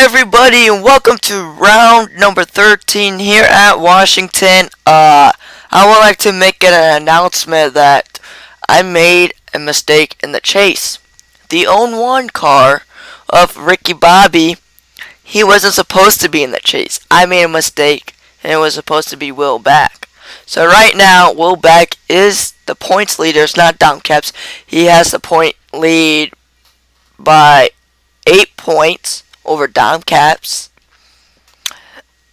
everybody and welcome to round number 13 here at Washington. Uh, I would like to make an announcement that I made a mistake in the chase. The own one car of Ricky Bobby, he wasn't supposed to be in the chase. I made a mistake and it was supposed to be Will Back. So right now, Will Back is the points leader. It's not Dom Caps. He has the point lead by 8 points over Dom Caps.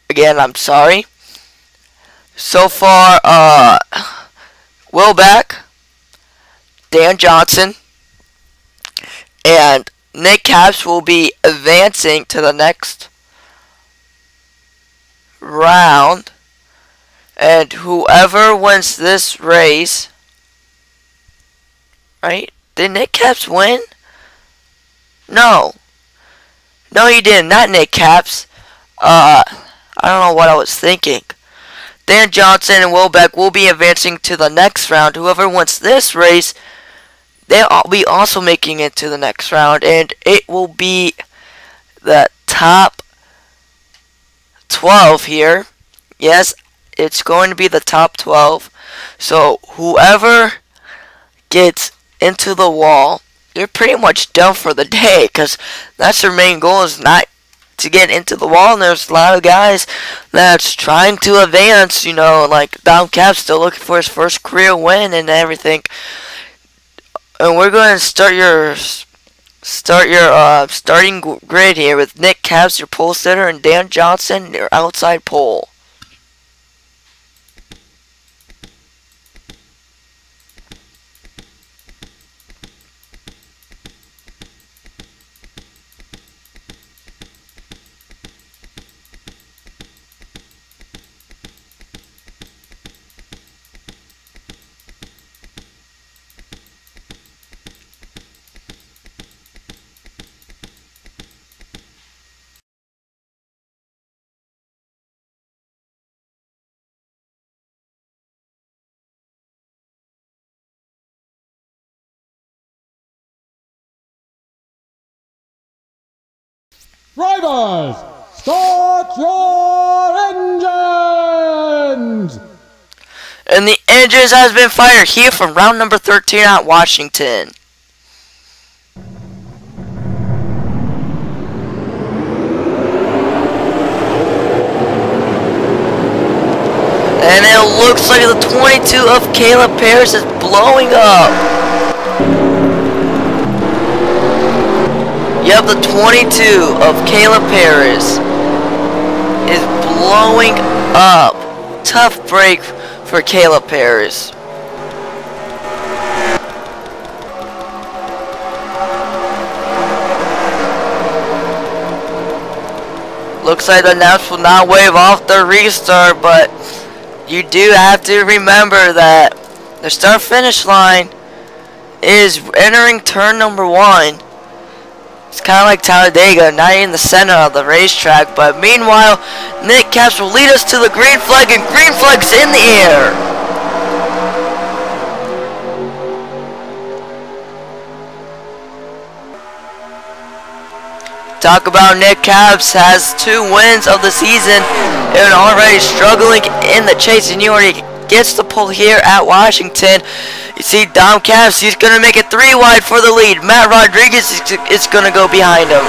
Again, I'm sorry. So far, uh, Will Beck, Dan Johnson, and Nick Caps will be advancing to the next round. And whoever wins this race, right? Did Nick Caps win? No. No, he didn't. Not Nick Caps. Uh, I don't know what I was thinking. Dan Johnson and Will Beck will be advancing to the next round. Whoever wins this race, they'll be also making it to the next round. And it will be the top 12 here. Yes, it's going to be the top 12. So whoever gets into the wall they're pretty much done for the day because that's their main goal is not to get into the wall and there's a lot of guys that's trying to advance you know like Dom Cap still looking for his first career win and everything. And we're going to start your start your uh, starting grid here with Nick Caps your pole sitter and Dan Johnson your outside pole Drivers, start your engines! And the engines has been fired here from round number 13 at Washington. And it looks like the 22 of Caleb Paris is blowing up. Yep, the 22 of Caleb Paris is blowing up. Tough break for Caleb Paris. Looks like the Naps will not wave off the restart, but you do have to remember that the start finish line is entering turn number one. It's kind of like Talladega, not in the center of the racetrack, but meanwhile, Nick Caps will lead us to the green flag, and green flag's in the air. Talk about Nick Caps has two wins of the season and already struggling in the chase, and he already gets the pull here at Washington. You see Dom Caps, he's going to make it three wide for the lead. Matt Rodriguez is, is going to go behind him.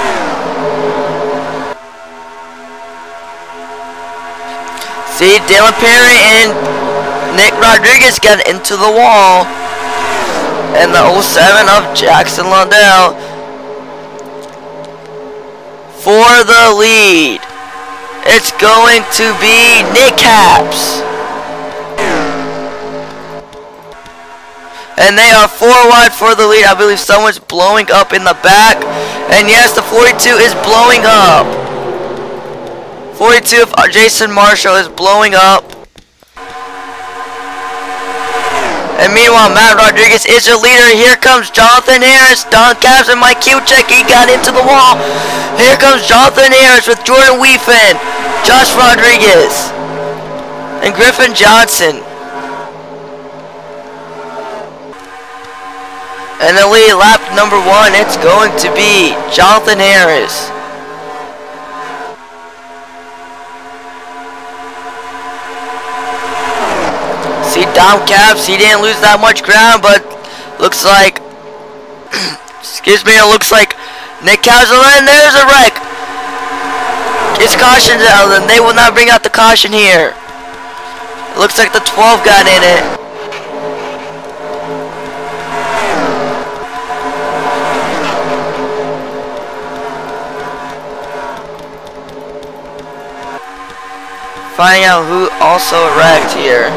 See, Dylan Perry and Nick Rodriguez get into the wall. And the 07 of Jackson Lundell for the lead. It's going to be Nick Caps. And they are four wide for the lead. I believe someone's blowing up in the back. And yes, the 42 is blowing up. 42 of uh, Jason Marshall is blowing up. And meanwhile, Matt Rodriguez is your leader. Here comes Jonathan Harris. Dom Caps and Mike Kuchek. He got into the wall. Here comes Jonathan Harris with Jordan Weefin, Josh Rodriguez, and Griffin Johnson. And the lead lap number one, it's going to be Jonathan Harris. See Dom Caps, he didn't lose that much ground, but looks like, excuse me, it looks like Nick Casaline. there's a wreck. It's cautioned out, uh, they will not bring out the caution here. It looks like the 12 got in it. Finding out who also wrecked here.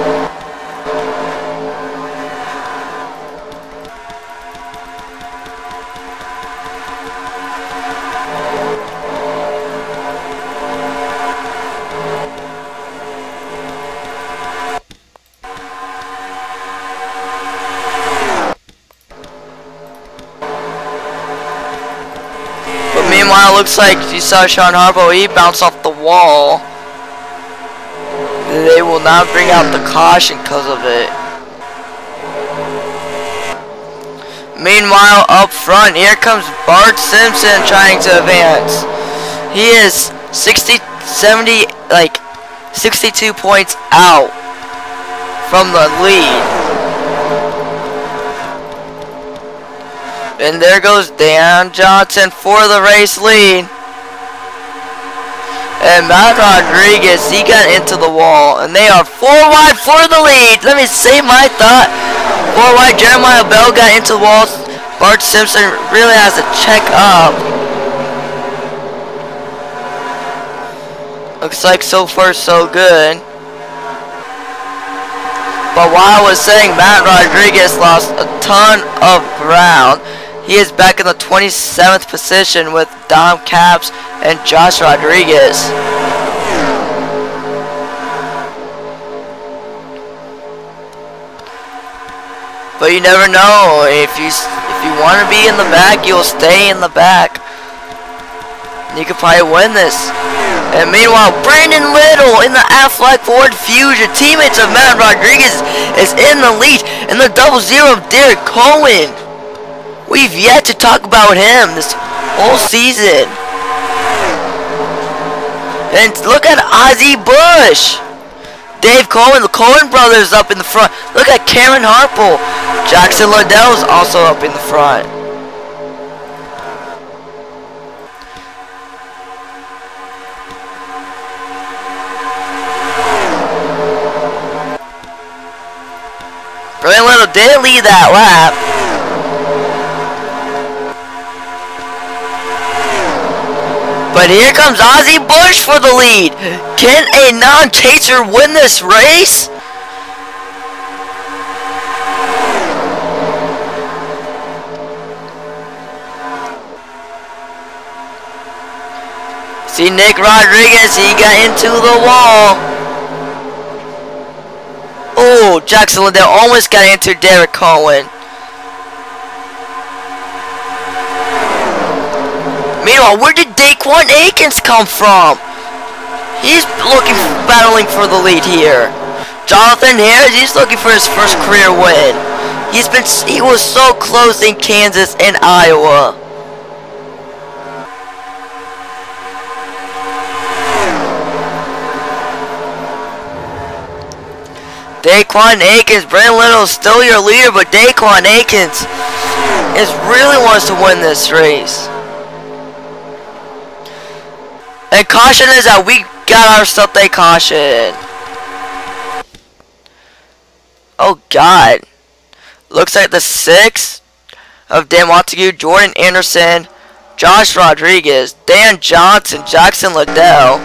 But meanwhile, it looks like you saw Sean Harpo, he bounced off the wall. They will not bring out the caution because of it. Meanwhile, up front, here comes Bart Simpson trying to advance. He is 60, 70, like 62 points out from the lead. And there goes Dan Johnson for the race lead. And Matt Rodriguez, he got into the wall. And they are four wide for the lead. Let me say my thought. Four wide, Jeremiah Bell got into the wall. Bart Simpson really has to check up. Looks like so far so good. But while I was saying Matt Rodriguez lost a ton of ground, he is back in the 27th position with Dom Caps and Josh Rodriguez. But you never know. If you if you want to be in the back, you'll stay in the back. You could probably win this. And meanwhile, Brandon Little in the Aflac Ford Fusion, teammates of Matt Rodriguez, is in the lead in the double zero of Derek Cohen. We've yet to talk about him this whole season. And look at Ozzie Bush. Dave Cohen, the Cohen brothers up in the front. Look at Karen Harple. Jackson Liddell's also up in the front. Brandon Little did lead that lap. But here comes Ozzie Bush for the lead. Can a non-chaser win this race? See Nick Rodriguez, he got into the wall. Oh, Jackson Liddell almost got into Derek Cohen. Meanwhile, where did Daquan Akins come from? He's looking, battling for the lead here. Jonathan Harris, he's looking for his first career win. He's been, he was so close in Kansas and Iowa. Daquan Akins, Brandon Little is still your leader, but Daquan Akins is really wants to win this race. And caution is that we got ourselves a caution. Oh God. Looks like the six of Dan Montague, Jordan Anderson, Josh Rodriguez, Dan Johnson, Jackson Liddell.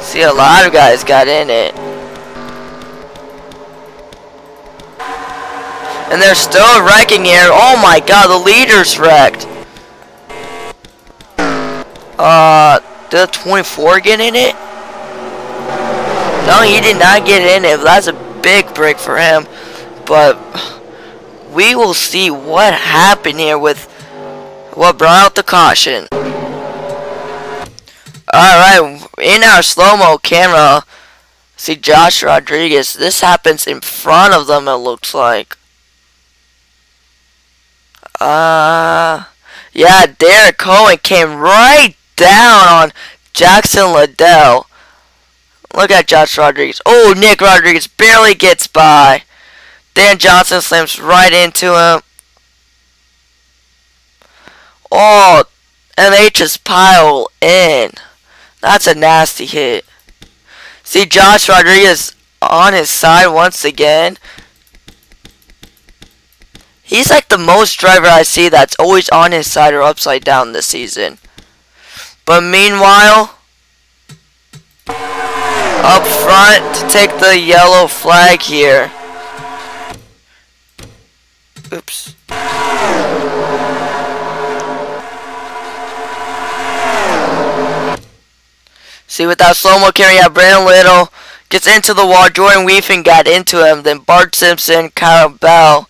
See, a lot of guys got in it. And they're still wrecking here. Oh my god, the leader's wrecked. Uh, did 24 get in it? No, he did not get in it. That's a big break for him. But we will see what happened here with what brought out the caution. Alright, in our slow-mo camera, see Josh Rodriguez. This happens in front of them, it looks like. Uh, yeah, Derek Cohen came right down on Jackson Liddell. Look at Josh Rodriguez. Oh, Nick Rodriguez barely gets by. Dan Johnson slams right into him. Oh, and they just pile in. That's a nasty hit. See Josh Rodriguez on his side once again. He's like the most driver I see that's always on his side or upside down this season. But meanwhile, up front to take the yellow flag here. Oops. See, with that slow-mo carry out, Brandon Little gets into the wall. Jordan Weefing got into him. Then Bart Simpson, Kyle Bell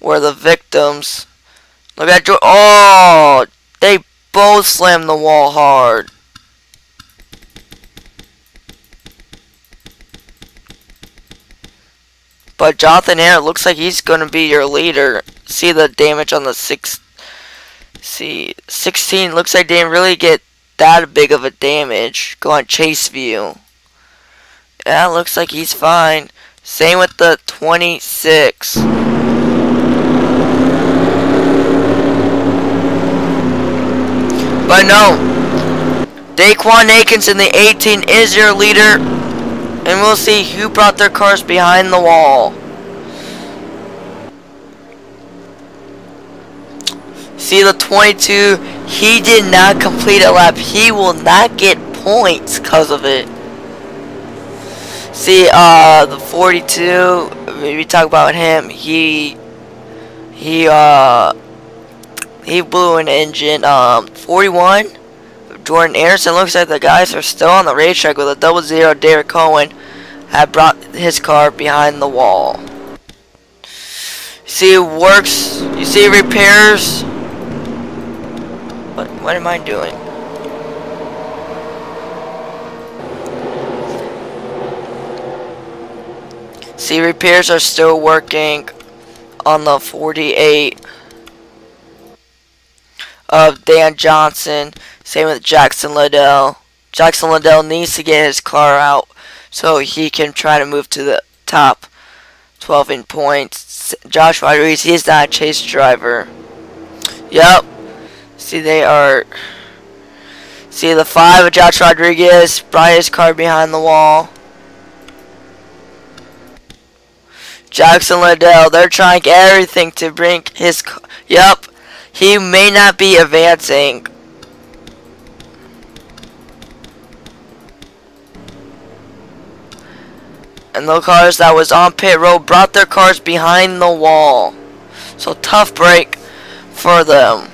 were the victims. Look at Jordan. Oh, they both slammed the wall hard. But Jonathan Hare looks like he's going to be your leader. See the damage on the six. See, 16 looks like they didn't really get that big of a damage. Go on chase view. Yeah, looks like he's fine. Same with the 26. But no. Daquan Akins in the 18 is your leader. And we'll see who brought their cars behind the wall. See the 22, he did not complete a lap. He will not get points because of it. See, uh, the 42, we talk about him, he, he, uh, he blew an engine. Um, 41, Jordan Anderson looks like the guys are still on the racetrack with a double zero. Derek Cohen had brought his car behind the wall. See, works. You see repairs. What, what am I doing? See, repairs are still working on the 48 of Dan Johnson. Same with Jackson Liddell. Jackson Liddell needs to get his car out so he can try to move to the top 12 in points. Josh Rodriguez, he is not a chase driver. Yep. See, they are... See, the 5 of Josh Rodriguez his car behind the wall. Jackson Liddell, they're trying everything to bring his... Yep. He may not be advancing. And the cars that was on pit road brought their cars behind the wall. So tough break for them.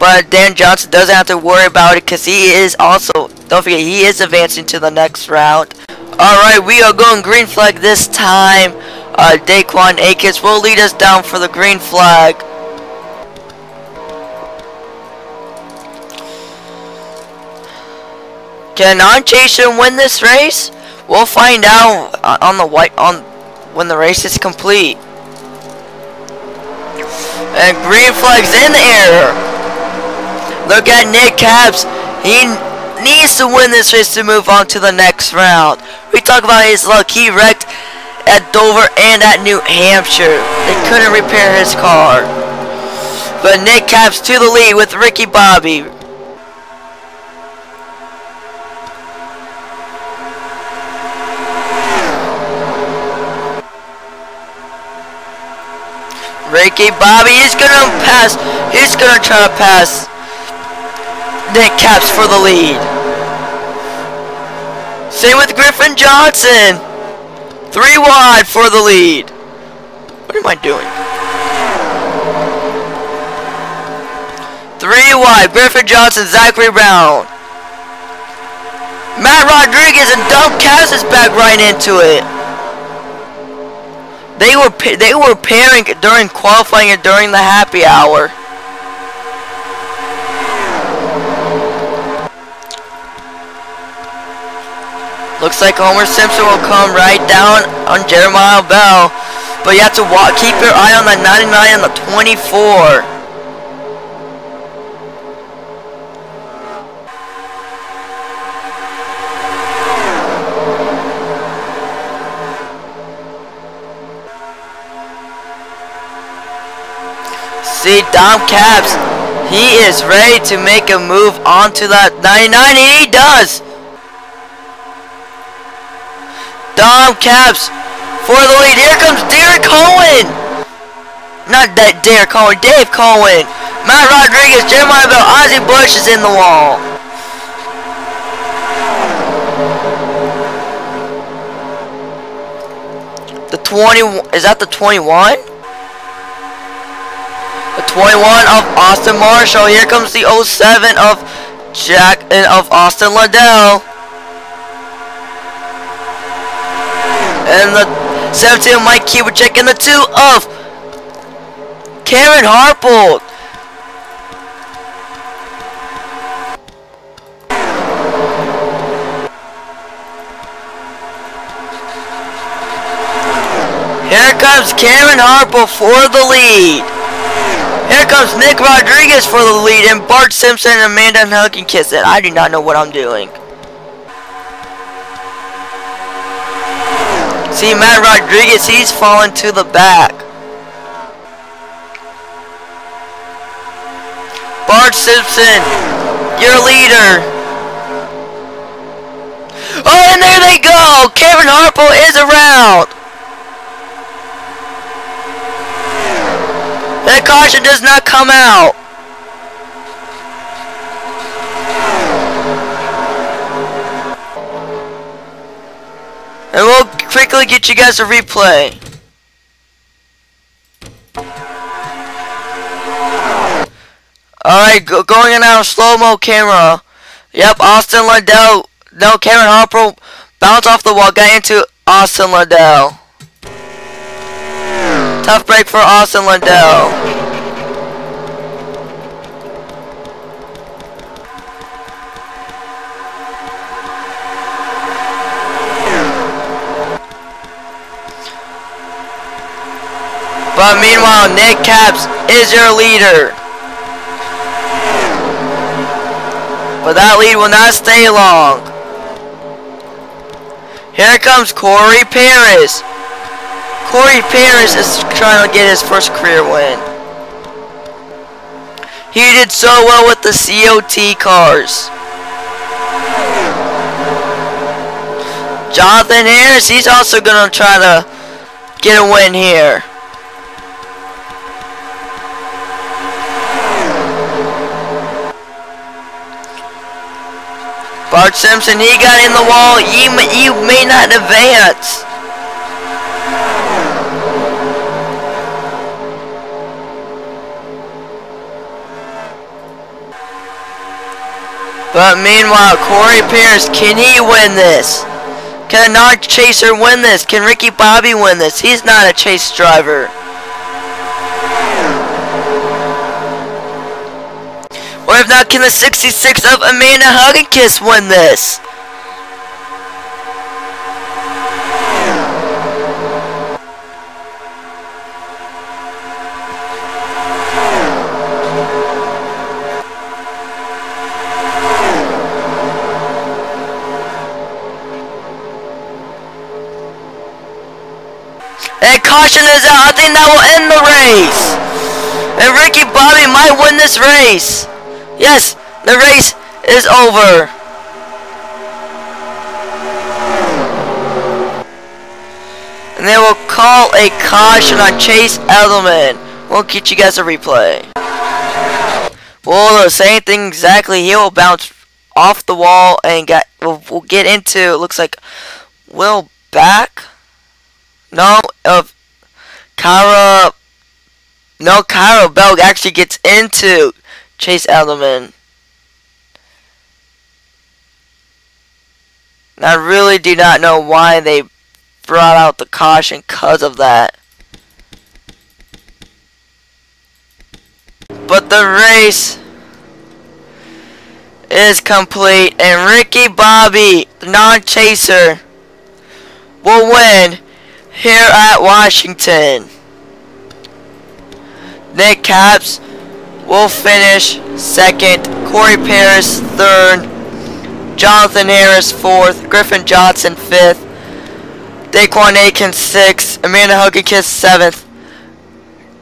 But Dan Johnson doesn't have to worry about it because he is also, don't forget, he is advancing to the next round. Alright, we are going green flag this time. Uh, Daquan Akins will lead us down for the green flag. Can Jason win this race? We'll find out uh, on the white on when the race is complete. And green flag's in the air. Look at Nick Caps. He needs to win this race to move on to the next round. We talk about his luck. He wrecked at Dover and at New Hampshire. They couldn't repair his car. But Nick Caps to the lead with Ricky Bobby. Ricky Bobby is gonna pass. He's gonna try to pass Nick Caps for the lead. Same with Griffin Johnson. Three wide for the lead. What am I doing? Three wide. Griffin Johnson, Zachary Brown. Matt Rodriguez and Dump Cass is back right into it. They were they were pairing during qualifying and during the happy hour. Looks like Homer Simpson will come right down on Jeremiah Bell. But you have to keep your eye on the 99 and the 24. See, Dom Caps, he is ready to make a move onto that 99, and he does. Dom Caps for the lead. Here comes Derek Cohen. Not that Derek Cohen, Dave Cohen. Matt Rodriguez, Jeremiah Bell, Ozzie Bush is in the wall. The 20, is that the 21? The 21 of Austin Marshall. Here comes the 07 of Jack and of Austin Liddell. And the 17 of Mike Kubicek and the 2 of Cameron Harpold. Here comes Cameron Harpold for the lead. Here comes Nick Rodriguez for the lead and Bart Simpson and Amanda Huggins. I do not know what I'm doing. See Matt Rodriguez, he's falling to the back. Bart Simpson, your leader. Oh, and there they go! Kevin Harpo is around! That caution does not come out! And we'll quickly get you guys a replay. Alright, go going in our slow-mo camera. Yep, Austin Liddell. No, Cameron Harper bounced off the wall, got into Austin Liddell. Tough break for Austin Liddell. But meanwhile, Nick Caps is your leader. But that lead will not stay long. Here comes Corey Paris. Corey Paris is trying to get his first career win. He did so well with the COT cars. Jonathan Harris, he's also going to try to get a win here. Bart Simpson, he got in the wall. You you may not advance. But meanwhile, Corey Pierce, can he win this? Can a non-chaser win this? Can Ricky Bobby win this? He's not a chase driver. Or if not, can the 66 of Amanda Hugginkiss win this? And caution is out. I think that will end the race. And Ricky Bobby might win this race. Yes, the race is over. And they will call a caution on Chase Edelman. We'll get you guys a replay. Well, the same thing exactly. He will bounce off the wall and get. We'll, we'll get into. It looks like Will back. No, of Kyra. No, Kyra Belg actually gets into Chase Edelman. I really do not know why they brought out the caution because of that. But the race is complete and Ricky Bobby, the non-chaser, will win here at Washington. Nick Caps will finish second. Corey Paris third. Jonathan Harris fourth. Griffin Johnson fifth. Daquan Aiken sixth. Amanda Huggins seventh.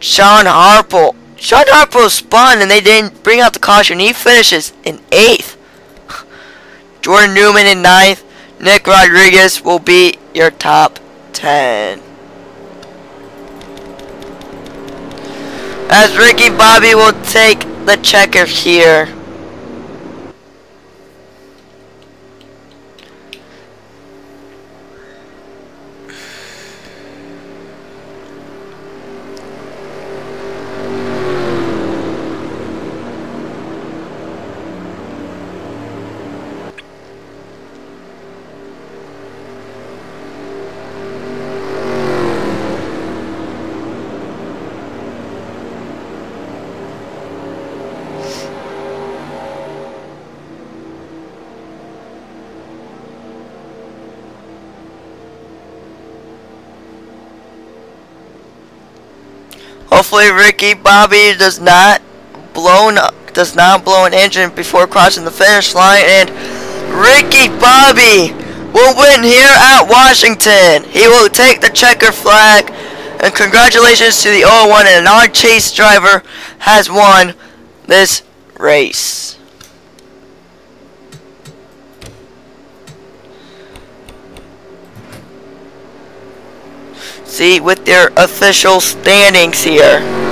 Sean Harple. Sean Harpo spun and they didn't bring out the caution. He finishes in eighth. Jordan Newman in ninth. Nick Rodriguez will be your top 10. As Ricky Bobby will take the checker here. Hopefully Ricky Bobby does not blow does not blow an engine before crossing the finish line and Ricky Bobby will win here at Washington. He will take the checker flag and congratulations to the 0-1 and non-chase driver has won this race. See, with their official standings here.